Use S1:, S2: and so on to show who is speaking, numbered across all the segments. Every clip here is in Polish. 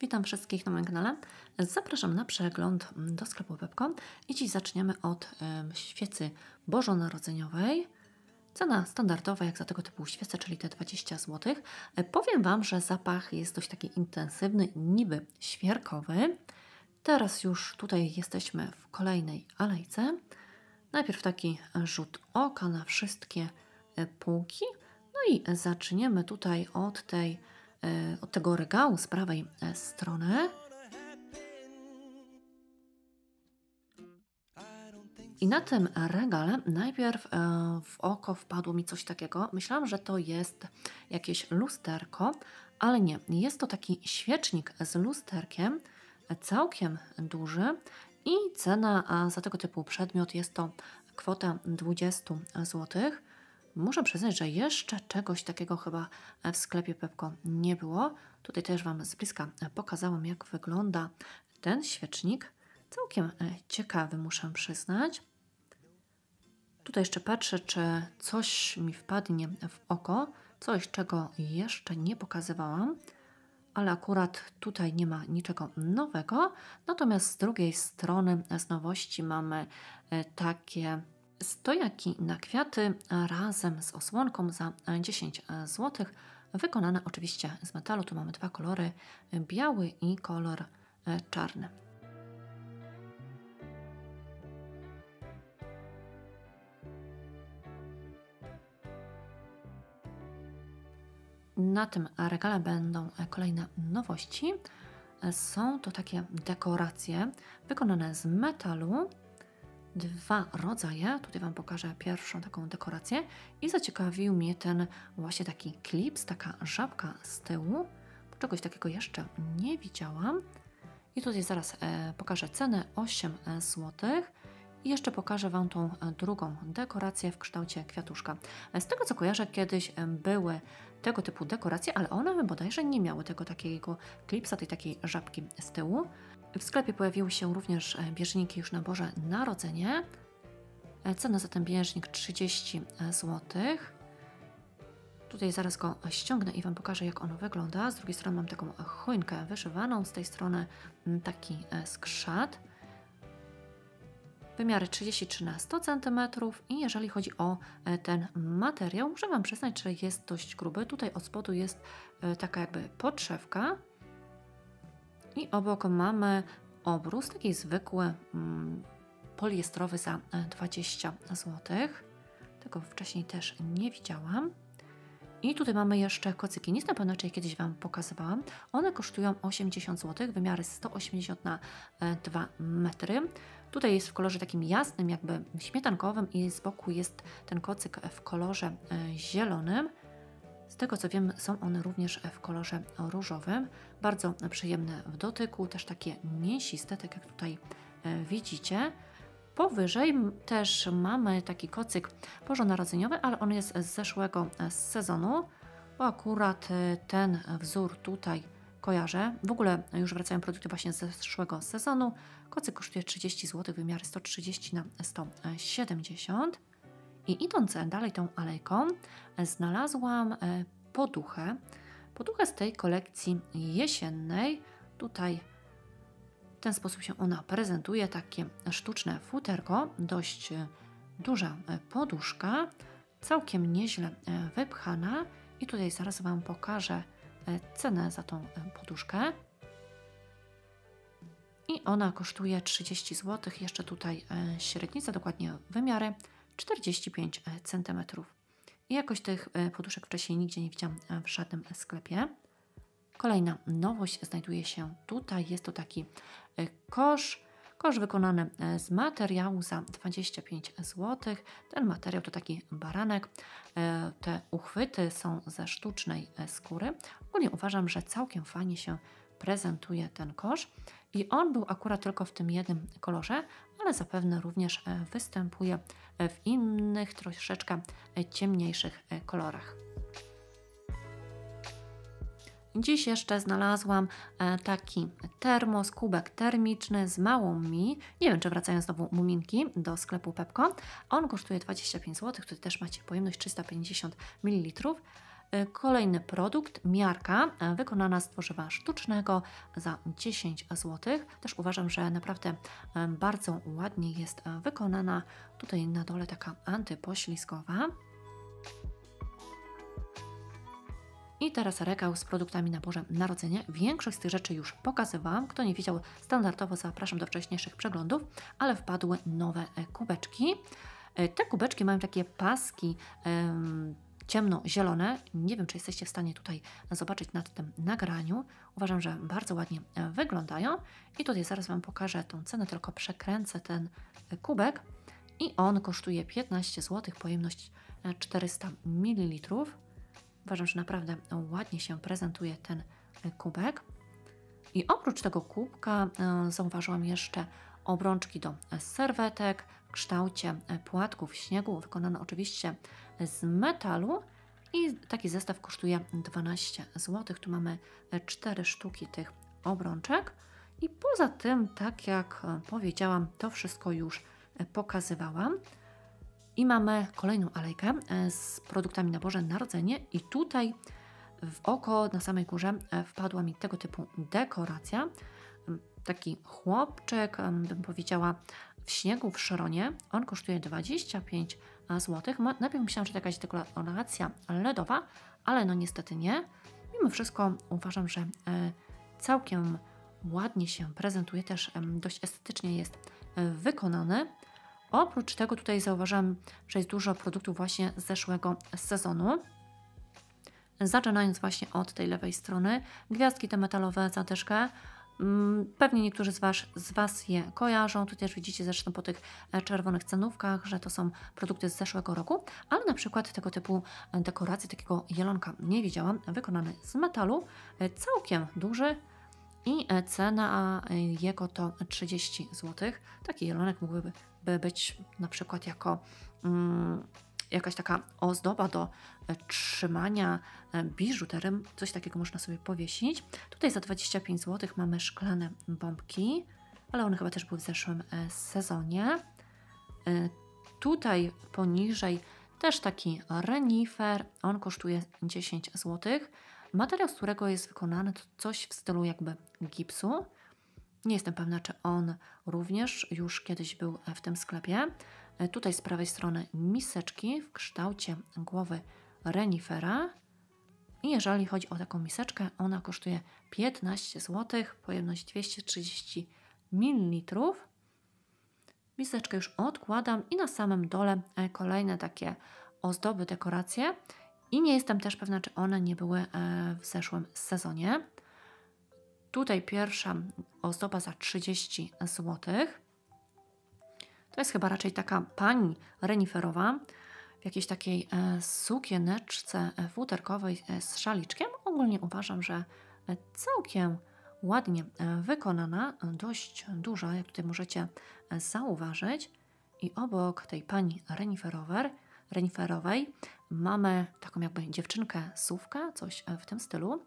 S1: Witam wszystkich na moim kanale. Zapraszam na przegląd do sklepu Pepko i dziś zaczniemy od um, świecy bożonarodzeniowej. Cena standardowa jak za tego typu świece, czyli te 20 zł. Powiem Wam, że zapach jest dość taki intensywny, niby świerkowy. Teraz już tutaj jesteśmy w kolejnej alejce. Najpierw taki rzut oka na wszystkie półki. No i zaczniemy tutaj od tej E, od tego regału z prawej e, strony. I na tym regale najpierw e, w oko wpadło mi coś takiego. Myślałam, że to jest jakieś lusterko, ale nie. Jest to taki świecznik z lusterkiem, całkiem duży i cena za tego typu przedmiot jest to kwota 20 zł. Muszę przyznać, że jeszcze czegoś takiego chyba w sklepie Pepko nie było. Tutaj też Wam z bliska pokazałam, jak wygląda ten świecznik. Całkiem e, ciekawy, muszę przyznać. Tutaj jeszcze patrzę, czy coś mi wpadnie w oko, coś, czego jeszcze nie pokazywałam, ale akurat tutaj nie ma niczego nowego. Natomiast z drugiej strony z nowości mamy e, takie Stojaki na kwiaty razem z osłonką za 10 zł, wykonane oczywiście z metalu. Tu mamy dwa kolory, biały i kolor czarny. Na tym regale będą kolejne nowości. Są to takie dekoracje wykonane z metalu dwa rodzaje. Tutaj Wam pokażę pierwszą taką dekorację i zaciekawił mnie ten właśnie taki klips, taka żabka z tyłu. Czegoś takiego jeszcze nie widziałam. I tutaj zaraz e, pokażę cenę 8 zł. I jeszcze pokażę Wam tą e, drugą dekorację w kształcie kwiatuszka. Z tego co kojarzę, kiedyś e, były tego typu dekoracje, ale one bodajże nie miały tego takiego klipsa, tej takiej żabki z tyłu. W sklepie pojawiły się również e, bieżniki już na Boże Narodzenie. E, cena za ten bieżnik 30 e, zł. Tutaj zaraz go ściągnę i Wam pokażę, jak on wygląda. Z drugiej strony mam taką choinkę wyszywaną, z tej strony mm, taki skrzat. Wymiary 33 na 100 cm i jeżeli chodzi o ten materiał, muszę Wam przyznać, że jest dość gruby. Tutaj od spodu jest taka jakby podszewka, i obok mamy obrus, taki zwykły, mm, poliestrowy za 20 e, zł. Tego wcześniej też nie widziałam. I tutaj mamy jeszcze kocyki. Je kiedyś Wam pokazywałam. One kosztują 80 zł, wymiary 180 na 2 e, metry. Tutaj jest w kolorze takim jasnym, jakby śmietankowym i z boku jest ten kocyk w kolorze e, zielonym. Z tego co wiem, są one również w kolorze różowym. Bardzo przyjemne w dotyku, też takie mięsiste, tak jak tutaj e, widzicie. Powyżej też mamy taki kocyk bożonarodzeniowy, ale on jest z zeszłego e, sezonu, bo akurat e, ten wzór tutaj kojarzę. W ogóle już wracają produkty właśnie z zeszłego sezonu. Kocyk kosztuje 30 zł, wymiary 130 na 170 i idąc dalej tą alejką, znalazłam e, poduchę. Poduchę z tej kolekcji jesiennej. Tutaj w ten sposób się ona prezentuje, takie sztuczne futerko, dość e, duża e, poduszka, całkiem nieźle wypchana i tutaj zaraz Wam pokażę cenę za tą poduszkę. I ona kosztuje 30 zł, jeszcze tutaj średnica, dokładnie wymiary 45 e, cm. I jakoś tych e, poduszek wcześniej nigdzie nie widziałam e, w żadnym sklepie. Kolejna nowość znajduje się tutaj. Jest to taki kosz, kosz wykonany z materiału za 25 zł. Ten materiał to taki baranek. Te uchwyty są ze sztucznej skóry. Ogólnie uważam, że całkiem fajnie się prezentuje ten kosz. I on był akurat tylko w tym jednym kolorze, ale zapewne również e, występuje w innych, troszeczkę e, ciemniejszych e, kolorach. Dziś jeszcze znalazłam taki termos, kubek termiczny z małą mi. Nie wiem, czy wracają znowu muminki do sklepu Pepko. On kosztuje 25 zł, tutaj też macie pojemność 350 ml. E, kolejny produkt, miarka e, wykonana z tworzywa sztucznego za 10 zł. Też uważam, że naprawdę e, bardzo ładnie jest wykonana. Tutaj na dole taka antypoślizgowa. I teraz regał z produktami na Boże Narodzenie. Większość z tych rzeczy już pokazywałam. Kto nie widział, standardowo zapraszam do wcześniejszych przeglądów, ale wpadły nowe kubeczki. Te kubeczki mają takie paski ciemno-zielone. Nie wiem, czy jesteście w stanie tutaj zobaczyć na tym nagraniu. Uważam, że bardzo ładnie e, wyglądają. I tutaj zaraz Wam pokażę tą cenę, tylko przekręcę ten e, kubek. I on kosztuje 15 zł, pojemność 400 e, ml. Uważam, że naprawdę ładnie się prezentuje ten kubek. I oprócz tego kubka zauważyłam jeszcze obrączki do serwetek w kształcie płatków śniegu, wykonane oczywiście z metalu i taki zestaw kosztuje 12 zł. Tu mamy 4 sztuki tych obrączek. I poza tym, tak jak powiedziałam, to wszystko już pokazywałam. I mamy kolejną alejkę z produktami na Boże Narodzenie i tutaj w oko na samej górze wpadła mi tego typu dekoracja. Taki chłopczyk, bym powiedziała, w śniegu w Szronie. On kosztuje 25 zł. Najpierw myślałam, że to jakaś dekoracja LEDowa, ale no niestety nie. Mimo wszystko uważam, że e, całkiem ładnie się prezentuje, też dość estetycznie jest e, wykonany. Oprócz tego tutaj zauważam, że jest dużo produktów właśnie z zeszłego sezonu. Zaczynając właśnie od tej lewej strony, gwiazdki te metalowe, zadyszkę, Mm, pewnie niektórzy z was, z was je kojarzą. Tu też widzicie zresztą po tych e, czerwonych cenówkach, że to są produkty z zeszłego roku, ale na przykład tego typu e, dekoracje, takiego jelonka nie widziałam, wykonany z metalu, e, całkiem duży i cena jego to 30 zł. Taki jelonek mógłby być na przykład jako mm, jakaś taka ozdoba do e, trzymania e, biżuterem, coś takiego można sobie powiesić. Tutaj za 25 zł mamy szklane bombki, ale one chyba też były w zeszłym e, sezonie. Tutaj poniżej też taki renifer, on kosztuje 10 zł. Materiał, z którego jest wykonany, to coś w stylu jakby gipsu. Nie jestem pewna, czy on również już kiedyś był w tym sklepie. E, tutaj z prawej strony miseczki w kształcie głowy renifera. I jeżeli chodzi o taką miseczkę, ona kosztuje 15 zł, pojemność 230 ml. Miseczkę już odkładam i na samym dole e, kolejne takie ozdoby, dekoracje. I nie jestem też pewna, czy one nie były e, w zeszłym sezonie. Tutaj pierwsza ozdoba za 30 zł. To jest chyba raczej taka pani reniferowa w jakiejś takiej e, sukieneczce e, futerkowej e, z szaliczkiem. Ogólnie uważam, że całkiem ładnie wykonana, dość duża, jak tutaj możecie zauważyć. I obok tej pani reniferowej, reniferowej mamy taką jakby dziewczynkę sówkę, coś w tym stylu.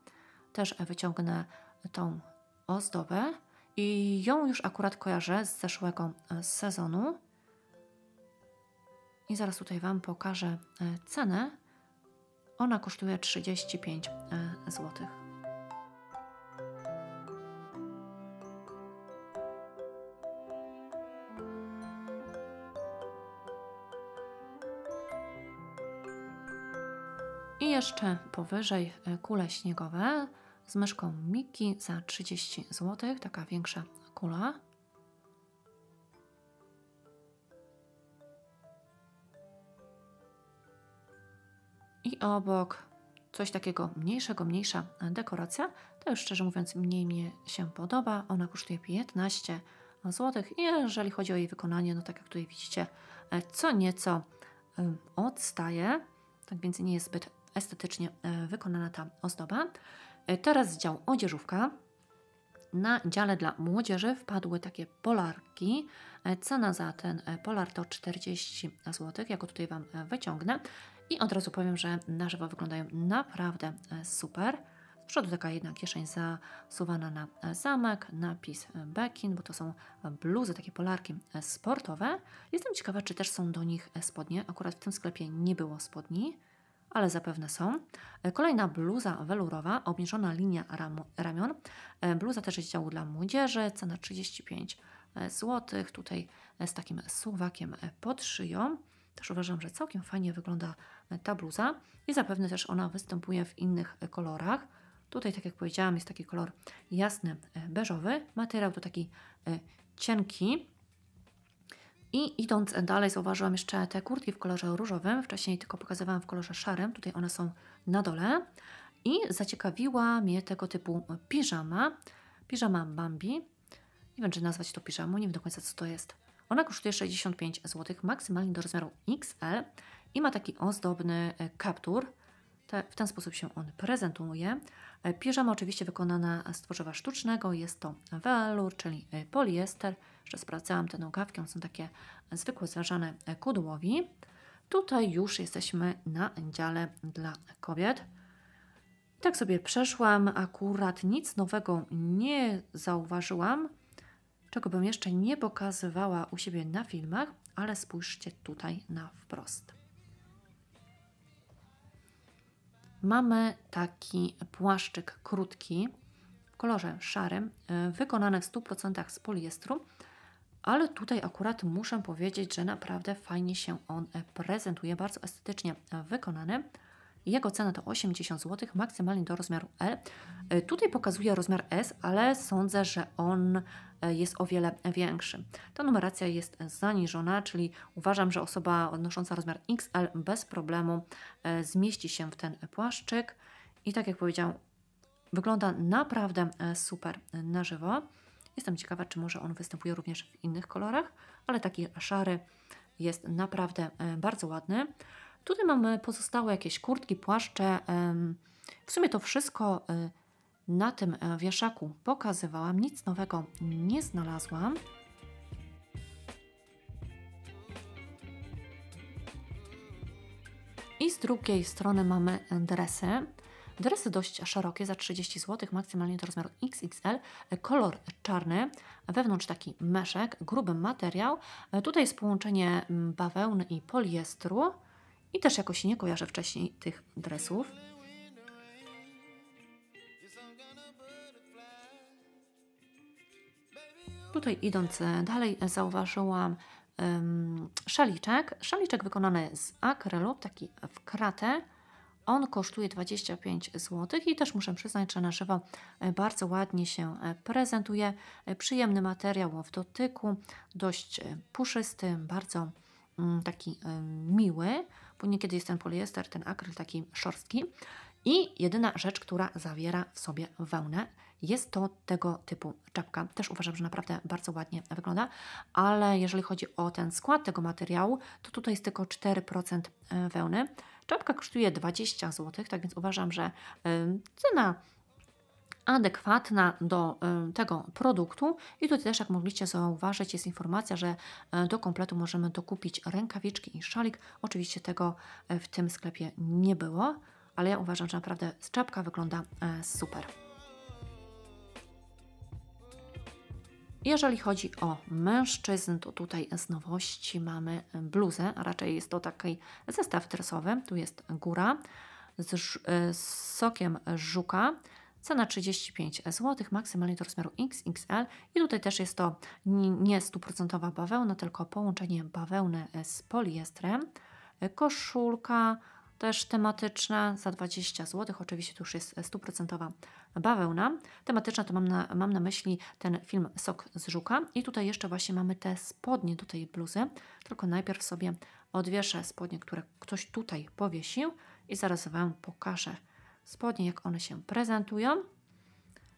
S1: Też wyciągnę tą ozdobę i ją już akurat kojarzę z zeszłego e, sezonu. I zaraz tutaj Wam pokażę e, cenę. Ona kosztuje 35 e, zł. I jeszcze powyżej kule śniegowe z myszką Miki za 30 zł, taka większa kula. I obok coś takiego mniejszego, mniejsza dekoracja. To już szczerze mówiąc mniej mi się podoba. Ona kosztuje 15 zł jeżeli chodzi o jej wykonanie, no tak jak tutaj widzicie, e, co nieco odstaje, tak więc nie jest zbyt estetycznie e, wykonana ta ozdoba. E, teraz dział odzieżówka. Na dziale dla młodzieży wpadły takie polarki. E, cena za ten e, polar to 40 zł. Go tutaj Wam wyciągnę. I od razu powiem, że na żywo wyglądają naprawdę super. Z przodu taka jedna kieszeń zasuwana na zamek, napis Bekin, bo to są bluzy, takie polarki sportowe. Jestem ciekawa, czy też są do nich spodnie. Akurat w tym sklepie nie było spodni ale zapewne są. E, kolejna bluza welurowa, obniżona linia ramion. E, bluza też jest działu dla młodzieży, cena 35 zł. Tutaj z takim suwakiem pod szyją. Też uważam, że całkiem fajnie wygląda ta bluza i zapewne też ona występuje w innych kolorach. Tutaj, tak jak powiedziałam, jest taki kolor jasny, beżowy. Materiał to taki cienki, i idąc dalej, zauważyłam jeszcze te kurtki w kolorze różowym. Wcześniej tylko pokazywałam w kolorze szarym. Tutaj one są na dole. I zaciekawiła mnie tego typu piżama. Piżama Bambi. Nie wiem, czy nazwać to piżamą, nie wiem do końca, co to jest. Ona kosztuje 65 zł, maksymalnie do rozmiaru XL i ma taki ozdobny e, kaptur. Te, w ten sposób się on prezentuje. E, piżama oczywiście wykonana z tworzywa sztucznego. Jest to welur, czyli e, poliester jeszcze sprawdzałam te nogawki, są takie zwykłe, zważane kudłowi. Tutaj już jesteśmy na dziale dla kobiet. Tak sobie przeszłam, akurat nic nowego nie zauważyłam, czego bym jeszcze nie pokazywała u siebie na filmach, ale spójrzcie tutaj na wprost. Mamy taki płaszczyk krótki w kolorze szarym, e, wykonany w 100% z poliestru ale tutaj akurat muszę powiedzieć, że naprawdę fajnie się on prezentuje, bardzo estetycznie wykonany. Jego cena to 80 zł, maksymalnie do rozmiaru L. E, tutaj pokazuje rozmiar S, ale sądzę, że on jest o wiele większy. Ta numeracja jest zaniżona, czyli uważam, że osoba odnosząca rozmiar XL bez problemu zmieści się w ten płaszczyk. I tak jak powiedziałam, wygląda naprawdę super na żywo. Jestem ciekawa, czy może on występuje również w innych kolorach, ale taki szary jest naprawdę e, bardzo ładny. Tutaj mamy pozostałe jakieś kurtki, płaszcze. W sumie to wszystko e, na tym e, wieszaku pokazywałam. Nic nowego nie znalazłam. I z drugiej strony mamy dresy. Dresy dość szerokie, za 30 zł, maksymalnie do rozmiaru XXL, kolor czarny, wewnątrz taki meszek, gruby materiał. Tutaj jest połączenie bawełny i poliestru i też jakoś nie kojarzę wcześniej tych dresów. Tutaj idąc dalej zauważyłam um, szaliczek. Szaliczek wykonany z akrylu, taki w kratę. On kosztuje 25 zł i też muszę przyznać, że na żywo e, bardzo ładnie się e, prezentuje. E, przyjemny materiał w dotyku, dość puszysty, bardzo mm, taki miły, niekiedy jest ten poliester, ten akryl taki szorstki. I jedyna rzecz, która zawiera w sobie wełnę, jest to tego typu czapka. Też uważam, że naprawdę bardzo ładnie wygląda, ale jeżeli chodzi o ten skład tego materiału, to tutaj jest tylko 4% wełny. Czapka kosztuje 20 zł, tak więc uważam, że cena adekwatna do tego produktu. I tutaj też, jak mogliście zauważyć, jest informacja, że e, do kompletu możemy dokupić rękawiczki i szalik. Oczywiście tego e, w tym sklepie nie było, ale ja uważam, że naprawdę czapka wygląda super. Jeżeli chodzi o mężczyzn, to tutaj z nowości mamy bluzę, a raczej jest to taki zestaw dresowy. Tu jest góra z, z sokiem żuka. Cena 35 zł, maksymalnie do rozmiaru XXL. I tutaj też jest to nie stuprocentowa bawełna, tylko połączenie bawełny z poliestrem. Koszulka też tematyczna za 20 zł. Oczywiście to już jest stuprocentowa bawełna. Tematyczna to mam na, mam na myśli ten film Sok z Żuka. I tutaj jeszcze właśnie mamy te spodnie do tej bluzy. Tylko najpierw sobie odwieszę spodnie, które ktoś tutaj powiesił i zaraz Wam pokażę spodnie, jak one się prezentują.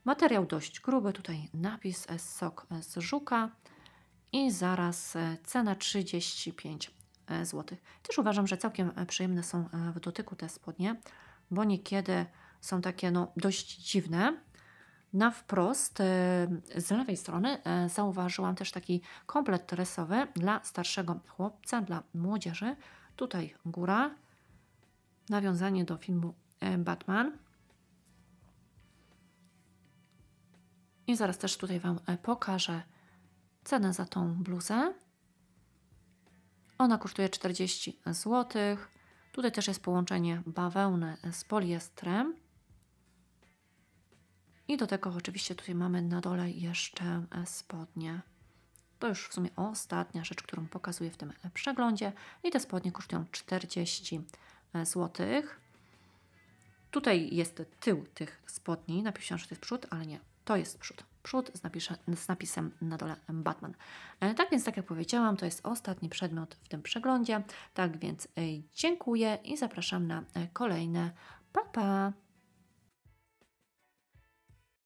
S1: Materiał dość gruby, tutaj napis Sok z Żuka i zaraz e, cena 35 e, zł. Też uważam, że całkiem e, przyjemne są w dotyku te spodnie, bo niekiedy są takie no, dość dziwne. Na wprost e, z lewej strony e, zauważyłam też taki komplet dresowy dla starszego chłopca, dla młodzieży. Tutaj góra, nawiązanie do filmu e, Batman. I zaraz też tutaj Wam pokażę cenę za tą bluzę. Ona kosztuje 40 zł. Tutaj też jest połączenie bawełny z poliestrem. I do tego oczywiście tutaj mamy na dole jeszcze e, spodnie. To już w sumie ostatnia rzecz, którą pokazuję w tym przeglądzie. I te spodnie kosztują 40 zł. Tutaj jest tył tych spodni. Napisałam, że to jest przód, ale nie. To jest przód. Przód z, napisze, z napisem na dole Batman. E, tak więc, tak jak powiedziałam, to jest ostatni przedmiot w tym przeglądzie. Tak więc e, dziękuję i zapraszam na e, kolejne. Pa, pa!